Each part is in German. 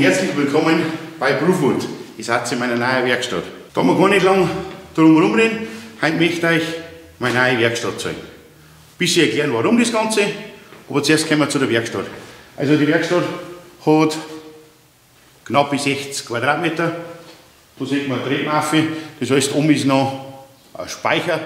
herzlich willkommen bei Proofwood. Ihr seid in meiner neuen Werkstatt. Da wir gar nicht lang drum rumreden, heute möchte ich euch meine neue Werkstatt zeigen. Ein bisschen erklären, warum das Ganze, aber zuerst kommen wir zu der Werkstatt. Also die Werkstatt hat knappe 60 Quadratmeter. Da sieht man eine Drehmaffe, das heißt, oben ist noch ein Speicher,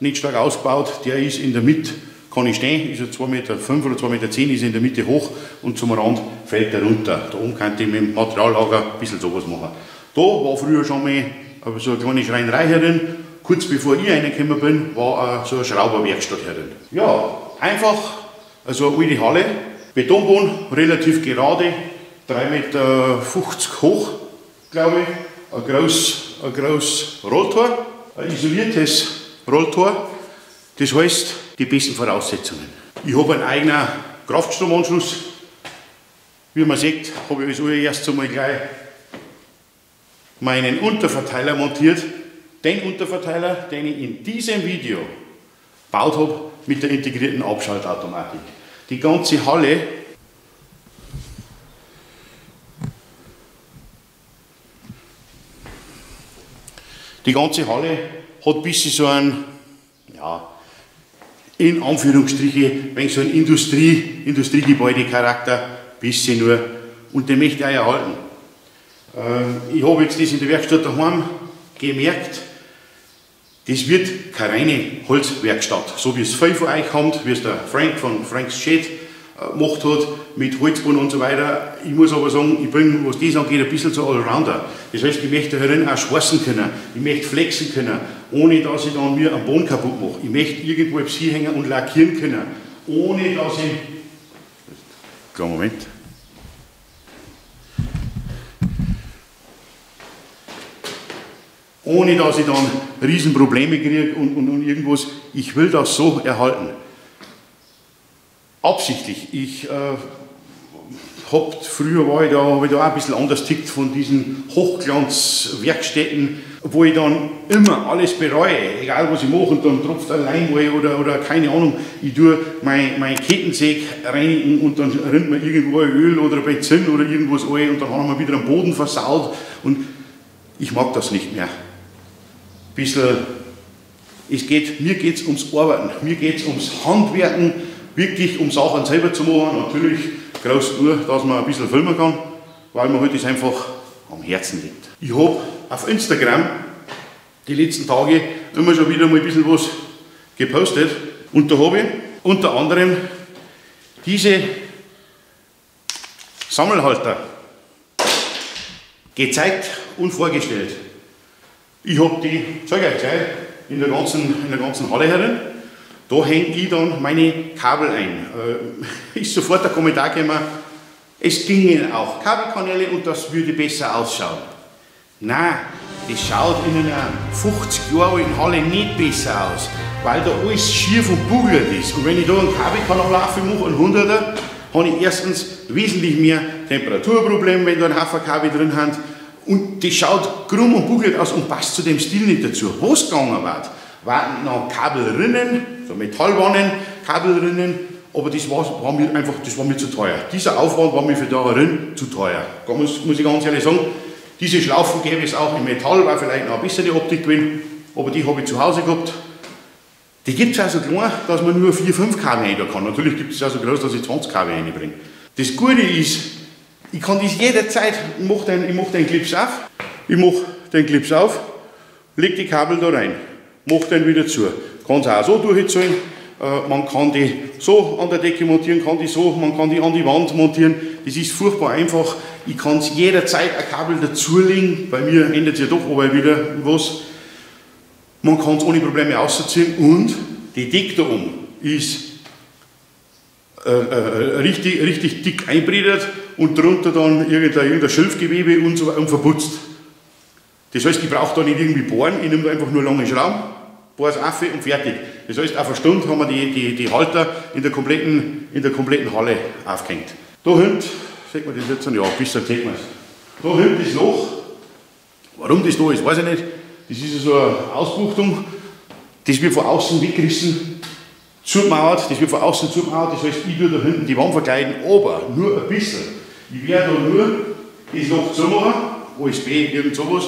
nicht stark ausgebaut, der ist in der Mitte kann ich stehen, ist er 2,5 Meter oder 2,10 Meter, ist in der Mitte hoch und zum Rand fällt er runter. Da oben könnte ich mit dem Materiallager ein bisschen sowas machen. Da war früher schon mal so eine kleine Schreinerei herin. Kurz bevor ich reingekommen bin, war so eine Schrauberwerkstatt herin. Ja, einfach, also eine alte Halle, Betonboden, relativ gerade, 3,50 Meter hoch, glaube ich. Ein großes groß Rolltor, ein isoliertes Rolltor. Das heißt, die besten Voraussetzungen. Ich habe einen eigenen Kraftstromanschluss. Wie man sieht, habe ich als allererstes einmal gleich meinen Unterverteiler montiert. Den Unterverteiler, den ich in diesem Video gebaut habe mit der integrierten Abschaltautomatik. Die ganze Halle Die ganze Halle hat ein bisschen so einen, ja, in Anführungsstriche, wenn so ein Industrie, Industriegebäude-Charakter, bisschen nur, und den möchte ich auch erhalten. Äh, ich habe jetzt das in der Werkstatt daheim gemerkt, das wird keine reine Holzwerkstatt, so wie es viele von euch kommt, wie es der Frank von Frank's Shed gemacht hat, mit Holzboden und so weiter. Ich muss aber sagen, ich bin, was das angeht, ein bisschen so Allrounder. Das heißt, ich möchte herin auch schweißen können, ich möchte flexen können, ohne dass ich dann mir am Boden kaputt mache. Ich möchte irgendwo etwas hinhängen und lackieren können, ohne dass ich... Kleinen Moment. Ohne dass ich dann Riesenprobleme kriege und, und, und irgendwas. Ich will das so erhalten. Absichtlich. Ich äh, hab, früher war ich da, habe ich da auch ein bisschen anders tickt von diesen Hochglanzwerkstätten, wo ich dann immer alles bereue, egal was ich mache, und dann tropft ein Leinwall oder, oder keine Ahnung, ich tue mein, mein Kettensäg reinigen und dann rinnt mir irgendwo ein Öl oder Benzin oder irgendwas ein und dann haben wir wieder am Boden versaut und ich mag das nicht mehr. Bisschen, es geht, mir geht es ums Arbeiten, mir geht es ums Handwerken, wirklich um Sachen selber zu machen. Natürlich groß nur, dass man ein bisschen filmen kann, weil mir halt das einfach am Herzen liegt. Ich habe auf Instagram die letzten Tage immer schon wieder mal ein bisschen was gepostet und da habe ich unter anderem diese Sammelhalter gezeigt und vorgestellt. Ich habe die, zeige euch gleich, in der ganzen, in der ganzen Halle herin. Da hänge ich dann meine Kabel ein. Äh, ist sofort der Kommentar gekommen, es gingen auch Kabelkanäle und das würde besser ausschauen. Nein, das schaut in einer 50 Jahre alten Halle nicht besser aus, weil da alles schief und bugelt ist. Und wenn ich da einen Kabelkanal laufe mache, einen 100er, habe ich erstens wesentlich mehr Temperaturprobleme, wenn da ein Haufen Kabel drin hat. Und das schaut krumm und bugelt aus und passt zu dem Stil nicht dazu. Was gegangen war, waren noch Kabelrinnen, so Metallwannen, Kabelrinnen, aber das war, war, mir einfach, das war mir zu teuer. Dieser Aufwand war mir für da Rinn zu teuer. Muss, muss ich ganz ehrlich sagen, diese Schlaufen gäbe es auch in Metall, weil vielleicht noch ein bisschen die Optik drin, aber die habe ich zu Hause gehabt. Die gibt es auch so klein, dass man nur 4, 5 kW rein kann. Natürlich gibt es auch so groß, dass ich 20 kW reinbringe. Das Gute ist, ich kann das jederzeit, ich mache den, mach den Clips auf, ich mache den Clips auf, lege die Kabel da rein, mache den wieder zu kann es auch so durchzahlen. Äh, man kann die so an der Decke montieren, kann die so, man kann die an die Wand montieren. Das ist furchtbar einfach. Ich kann es jederzeit ein Kabel dazulegen. Bei mir ändert sich ja doch aber wieder was. Man kann es ohne Probleme ausziehen und die Decke da oben ist äh, äh, richtig, richtig dick einbredet und darunter dann irgendein, irgendein Schilfgewebe und so und verputzt. Das heißt, ich brauche da nicht irgendwie bohren, ich nehme da einfach nur lange Schrauben Bohrs Affe und fertig. Das heißt, auf eine Stunde haben wir die, die, die Halter in der, kompletten, in der kompletten Halle aufgehängt. Da hinten, sieht man das jetzt an? Ja, bis man es. Da hinten das Loch. Warum das da ist, weiß ich nicht. Das ist so eine Ausbuchtung. Das wird von außen weggerissen, zugemauert. Das wird von außen zugemauert. Das heißt, ich würde da hinten die Wand verkleiden, aber nur ein bisschen. Ich werde da nur das Loch zumachen, OSB, irgend sowas.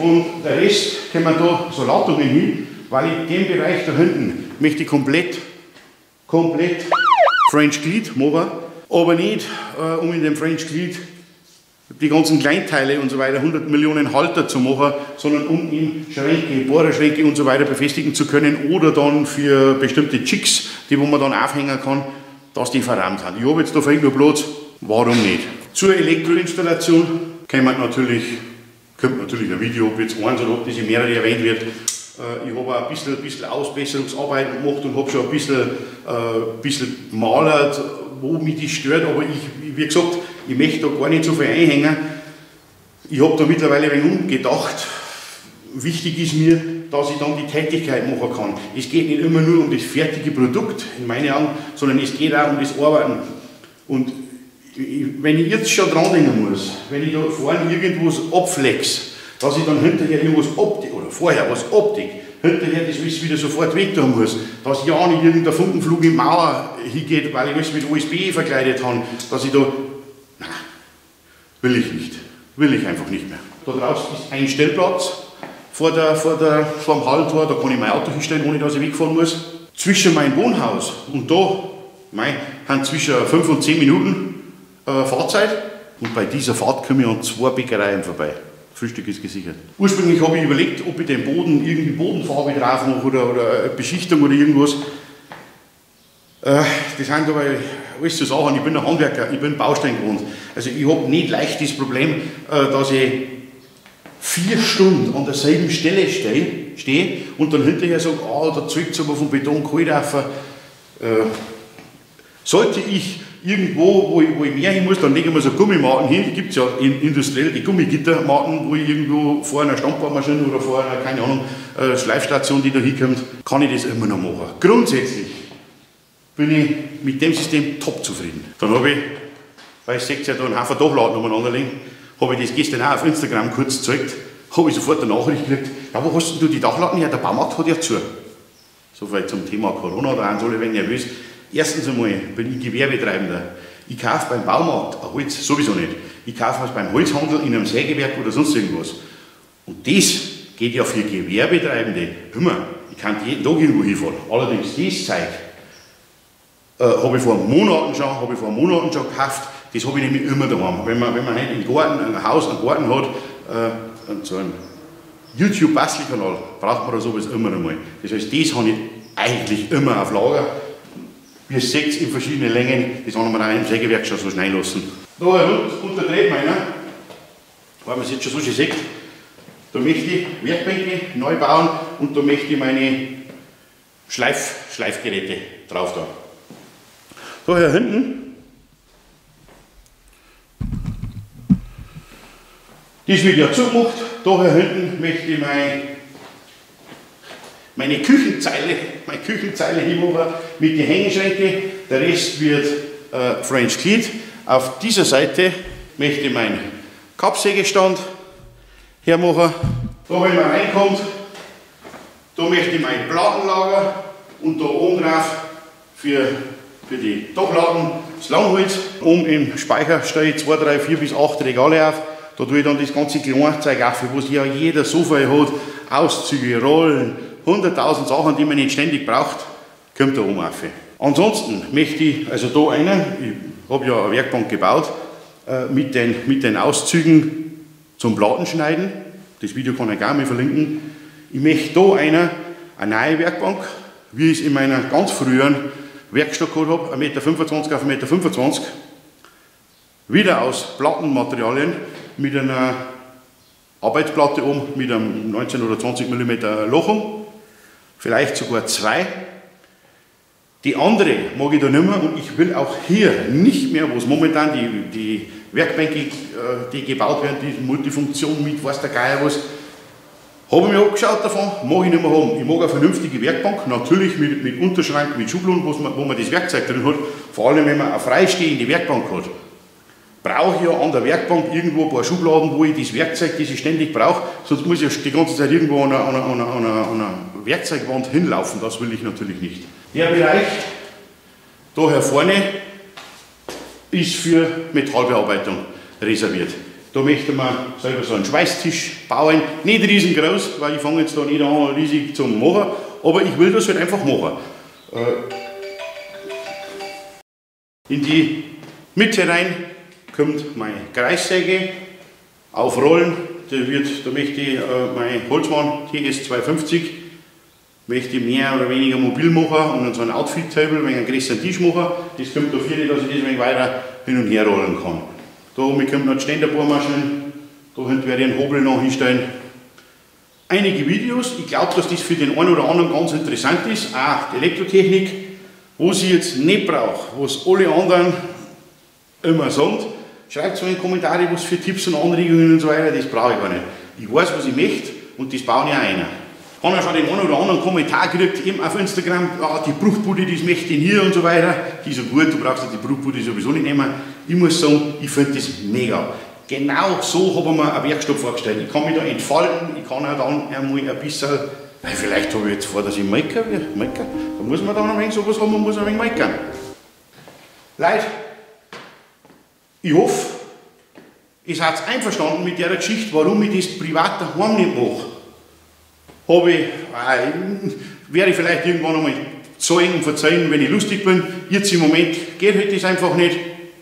Und der Rest können wir da so Ladungen hin, weil ich den Bereich da hinten möchte ich komplett, komplett French Glied machen, aber nicht äh, um in dem French Glied die ganzen Kleinteile und so weiter, 100 Millionen Halter zu machen, sondern um ihm Schränke, Bohrerschränke und so weiter befestigen zu können oder dann für bestimmte Chicks, die wo man dann aufhängen kann, dass die verrammt sind. Ich habe jetzt da nur Platz, warum nicht? Zur Elektroinstallation kann man natürlich, kommt natürlich ein Video, ob jetzt eins oder ob das in mehrere erwähnt wird. Äh, ich habe auch ein bisschen, bisschen Ausbesserungsarbeiten gemacht und habe schon ein bisschen, äh, bisschen malert, wo mich das stört, aber ich, wie gesagt, ich möchte da gar nicht so viel einhängen. Ich habe da mittlerweile ein wenig umgedacht. Wichtig ist mir, dass ich dann die Tätigkeit machen kann. Es geht nicht immer nur um das fertige Produkt, in meinen Augen, sondern es geht auch um das Arbeiten. Und wenn ich jetzt schon dran muss, wenn ich da vorne irgendwas abflex, dass ich dann hinterher irgendwas Optik, oder vorher was Optik, hinterher das wieder sofort weg tun muss, dass ja nicht irgendein Funkenflug in die Mauer hingeht, weil ich alles mit OSB verkleidet habe, dass ich da, nein, will ich nicht, will ich einfach nicht mehr. Da draußen ist ein Stellplatz vor, der, vor, der, vor dem Hallentor, da kann ich mein Auto hinstellen, ohne dass ich wegfahren muss. Zwischen meinem Wohnhaus und da, mein, haben zwischen 5 und 10 Minuten äh, Fahrzeit und bei dieser Fahrt komme ich an zwei Bäckereien vorbei. Frühstück ist gesichert. Ursprünglich habe ich überlegt, ob ich den Boden irgendwie Bodenfarbe drauf mache oder, oder Beschichtung oder irgendwas. Äh, das sind aber alles so Sachen. Ich bin ein Handwerker, ich bin Baustein gewohnt. Also ich habe nicht leicht das Problem, äh, dass ich vier Stunden an derselben Stelle stehe, stehe und dann hinterher sage, ah, da zückt es aber vom Beton kalt auf. Äh, sollte ich irgendwo, wo ich, wo ich mehr hin muss, dann lege ich mir so Gummimaten hin. Die gibt es ja in, industriell, die Gummigittermaten, wo ich irgendwo vor einer Stampfbohrmaschine oder vor einer, keine Ahnung, äh, Schleifstation, die da hinkommt, kann ich das immer noch machen. Grundsätzlich bin ich mit dem System top zufrieden. Dann habe ich, weil ich sehe ja da einen Haufen Dachladen umeinander liegen, habe ich das gestern auch auf Instagram kurz gezeigt, habe ich sofort eine Nachricht gekriegt, ja, wo hast du die Dachladen her? Der Baumarkt hat ja zu. So viel zum Thema Corona, da sind alle ein nervös. Erstens einmal bin ich Gewerbetreibender. Ich kaufe beim Baumarkt Holz sowieso nicht. Ich kaufe was beim Holzhandel in einem Sägewerk oder sonst irgendwas. Und das geht ja für Gewerbetreibende immer. Ich kann jeden Tag irgendwo hinfahren. Allerdings, das Zeug äh, habe ich vor Monaten schon, habe ich vor Monaten schon gekauft. Das habe ich nämlich immer daheim. Wenn man, wenn man halt im Garten, ein Haus, einen Garten hat, äh, so einen YouTube-Bastelkanal, braucht man da sowas immer einmal. Das heißt, das habe ich eigentlich immer auf Lager. Wir sechs in verschiedenen Längen, das haben wir auch im Sägewerk schon so schneiden lassen. Da unterdreht meiner, weil man es jetzt schon so schön sieht, da möchte ich Werkbänke neu bauen und da möchte ich meine Schleif, Schleifgeräte drauf tun. Da hier hinten, das wird ja zugemacht, da hier hinten möchte ich mein meine Küchenzeile, meine Küchenzeile hinmachen mit den Hängeschränke. Der Rest wird äh, French Cleat. Auf dieser Seite möchte ich meinen Kappsägestand hermachen. Da, wenn man reinkommt, da möchte ich mein Plattenlager und da oben drauf für, für die Dachladen das Langholz. Oben im Speicher stelle ich 2, 3, 4 bis 8 Regale auf. Da tue ich dann das ganze Kleinzeug auf, was ja jeder so viel hat. Auszüge, Rollen, 100.000 Sachen, die man nicht ständig braucht, kommt da oben auf. Ansonsten möchte ich, also da einen, ich habe ja eine Werkbank gebaut, äh, mit den, mit den Auszügen zum Platenschneiden. Das Video kann ich auch mal verlinken. Ich möchte da einer, eine neue Werkbank, wie ich es in meiner ganz frühen Werkstatt gehabt habe, 1,25 Meter auf 1,25 Meter, wieder aus Plattenmaterialien mit einer Arbeitsplatte um mit einem 19 oder 20 mm Lochung vielleicht sogar zwei. Die andere mag ich da nicht mehr und ich will auch hier nicht mehr, wo es momentan die, die Werkbänke, äh, die gebaut werden, die Multifunktion mit, weiß der Geier was, habe ich mir abgeschaut davon, mag ich nicht mehr haben. Ich mag eine vernünftige Werkbank, natürlich mit, mit Unterschrank, mit Schubladen, man, wo man das Werkzeug drin hat, vor allem wenn man eine freistehende Werkbank hat brauche ich ja an der Werkbank irgendwo ein paar Schubladen, wo ich das Werkzeug, das ich ständig brauche, sonst muss ich die ganze Zeit irgendwo an einer, an einer, an Werkzeugwand hinlaufen, das will ich natürlich nicht. Der Bereich da hier vorne ist für Metallbearbeitung. reserviert. Da möchte man selber so einen Schweißtisch bauen. Nicht riesengroß, weil ich fange jetzt da nicht an, riesig zu machen, aber ich will das halt einfach machen. Äh, in die Mitte rein kommt meine Kreissäge aufrollen. Da, wird, da möchte ich äh, mein Holzmann TS250 möchte ich mehr oder weniger mobil machen und dann so ein Outfit-Table, wenn ich einen größeren Tisch mache. Das kommt dafür nicht, dass ich das ein weiter hin und her rollen kann. Da oben kommt noch Ständerbohrmaschinen, da hinten werde ich einen Hobel noch hinstellen. Einige Videos, ich glaube, dass das für den einen oder anderen ganz interessant ist, auch die Elektrotechnik, wo sie jetzt nicht braucht, was alle anderen immer sagen. Schreibt so in die Kommentare, was für Tipps und Anregungen und so weiter, das brauche ich gar nicht. Ich weiß, was ich möchte und das baue ich auch einer. Habe ja schon den einen oder anderen Kommentar gekriegt, eben auf Instagram, ah, die Bruchbude, das möchte ich hier und so weiter. Die ist so gut, du brauchst die Bruchbude sowieso nicht nehmen. Ich muss sagen, ich finde das mega. Genau so habe ich mir eine Werkstatt vorgestellt. Ich kann mich da entfalten, ich kann auch dann einmal ein bisschen, weil vielleicht habe ich jetzt vor, dass ich Maker werde. Maker. Da muss man dann ein wenig sowas haben, man muss ein wenig meckern. Leute, ich hoffe, ihr seid einverstanden mit der Geschichte, warum ich das privat daheim nicht mache. Habe ich, äh, werde ich vielleicht irgendwann einmal zeigen und verzeihen, wenn ich lustig bin. Jetzt im Moment geht halt das einfach nicht.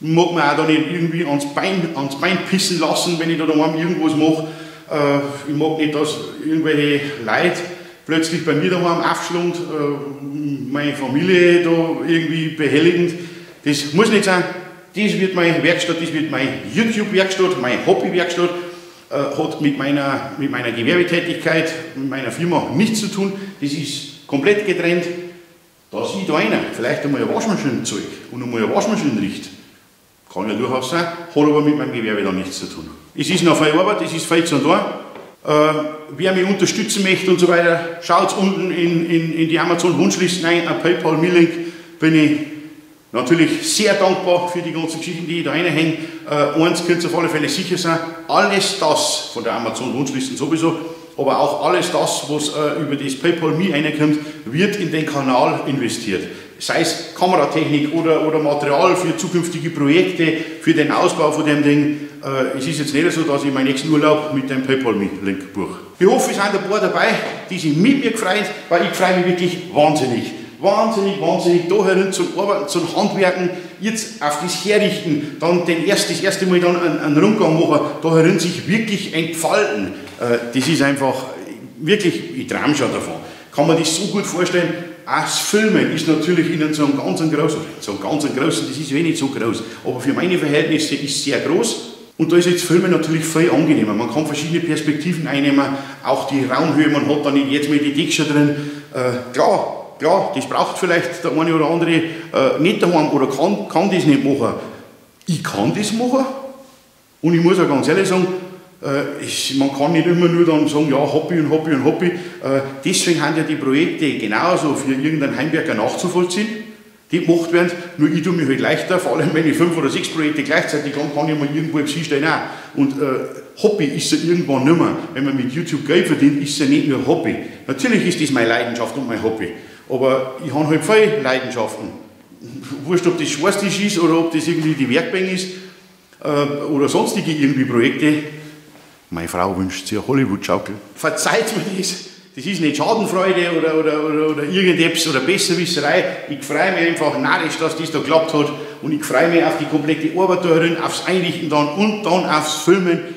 Ich mag mir auch da nicht irgendwie ans Bein, ans Bein pissen lassen, wenn ich da daheim irgendwas mache. Äh, ich mag nicht, dass irgendwelche Leute plötzlich bei mir daheim aufschlund, äh, meine Familie da irgendwie behelligend. Das muss nicht sein. Das wird meine Werkstatt, das wird meine YouTube-Werkstatt, meine Hobby-Werkstatt, äh, hat mit meiner, mit meiner Gewerbetätigkeit, mit meiner Firma nichts zu tun. Das ist komplett getrennt. Da sieht einer vielleicht einmal ein Waschmaschinenzeug und einmal eine Waschmaschine riecht. Kann ja durchaus sein, hat aber mit meinem Gewerbe da nichts zu tun. Es ist noch viel Arbeit, es ist viel zu tun. Äh, wer mich unterstützen möchte und so weiter, schaut unten in, in, in die Amazon-Wunschliste rein, ein PayPal-Link, bin ich Natürlich sehr dankbar für die ganzen Geschichten, die da reinhängen. Äh, eins könnt ihr auf alle Fälle sicher sein, alles das von der Amazon-Wunschlisten sowieso, aber auch alles das, was äh, über das PayPal Me reinkommt, wird in den Kanal investiert. Sei es Kameratechnik oder, oder Material für zukünftige Projekte, für den Ausbau von dem Ding. Äh, es ist jetzt nicht so, dass ich meinen nächsten Urlaub mit dem PayPal Me-Link buche. Ich hoffe, es sind ein paar dabei, die sich mit mir gefreut, weil ich freue mich wirklich wahnsinnig wahnsinnig, wahnsinnig da herin zum Arbeiten, zum Handwerken, jetzt auf das Herrichten, dann den erst, das erste Mal dann einen, einen Rundgang machen, da herin sich wirklich entfalten. Äh, das ist einfach, wirklich, ich träume schon davon. Kann man das so gut vorstellen? Das Filmen ist natürlich in so einem ganz großen, so einem ganz großen, das ist wenig so groß, aber für meine Verhältnisse ist es sehr groß. Und da ist jetzt Filmen natürlich viel angenehmer. Man kann verschiedene Perspektiven einnehmen, auch die Raumhöhe, man hat dann jetzt mal die Deckscher drin. Äh, klar, ja, das braucht vielleicht der eine oder andere äh, nicht daheim oder kann, kann das nicht machen. Ich kann das machen und ich muss auch ganz ehrlich sagen, äh, ich, man kann nicht immer nur dann sagen, ja, Hobby und Hobby und Hobby. Äh, deswegen haben ja die Projekte genauso für irgendeinen Heimwerker nachzuvollziehen, die gemacht werden. Nur ich tue mich halt leichter, vor allem wenn ich fünf oder sechs Projekte gleichzeitig kann, kann ich mal irgendwo im stehen auch. Und äh, Hobby ist ja irgendwann nicht mehr. Wenn man mit YouTube Geld verdient, ist es ja nicht nur Hobby. Natürlich ist das meine Leidenschaft und mein Hobby. Aber ich habe halt viele Leidenschaften. Wurscht, ob das Schwarztisch ist oder ob das irgendwie die Werkbank ist äh, oder sonstige irgendwie Projekte. Meine Frau wünscht sich eine Hollywood-Schaukel. Verzeiht mir das. Das ist nicht Schadenfreude oder, oder, oder, oder irgendetwas oder Besserwisserei. Ich freue mich einfach narrisch, dass das da geklappt hat. Und ich freue mich auf die komplette Arbeit darin, aufs Einrichten dann und dann aufs Filmen